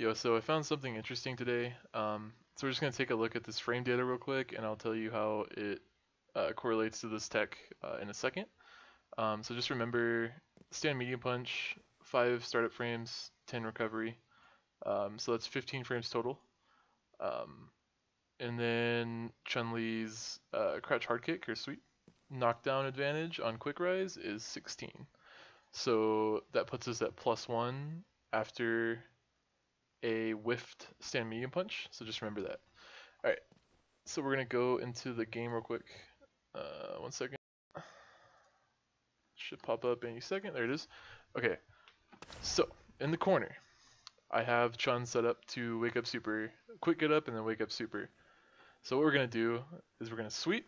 Yo, so I found something interesting today. Um, so we're just gonna take a look at this frame data real quick, and I'll tell you how it uh, correlates to this tech uh, in a second. Um, so just remember, stand medium punch, five startup frames, 10 recovery. Um, so that's 15 frames total. Um, and then Chun-Li's uh, crouch hard kick or sweep knockdown advantage on quick rise is 16. So that puts us at plus one after a whiffed stand medium punch. So just remember that. All right. So we're gonna go into the game real quick. Uh, one second. Should pop up any second. There it is. Okay. So in the corner, I have Chun set up to wake up super, quick get up, and then wake up super. So what we're gonna do is we're gonna sweep.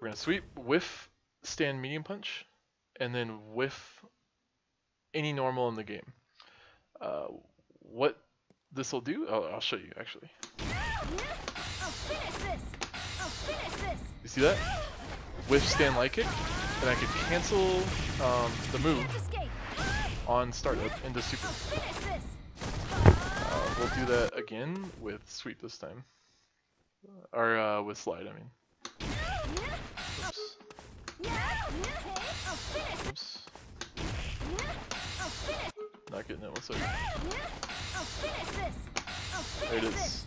We're gonna sweep, whiff, stand medium punch, and then whiff any normal in the game. Uh, what this will do, I'll, I'll show you actually. You see that? Whiff stand light kick, and I could cancel um, the move on startup into super. Uh, we'll do that again with sweep this time. Or uh, with slide, I mean. Oops. Getting it, one second. There it is.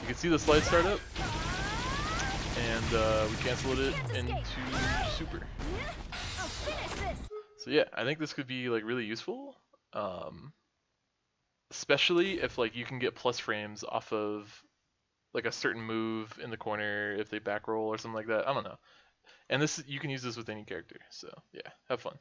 You can see the slide start up, and uh, we canceled it into super. So yeah, I think this could be like really useful, um, especially if like you can get plus frames off of like a certain move in the corner if they back roll or something like that. I don't know. And this you can use this with any character. So yeah, have fun.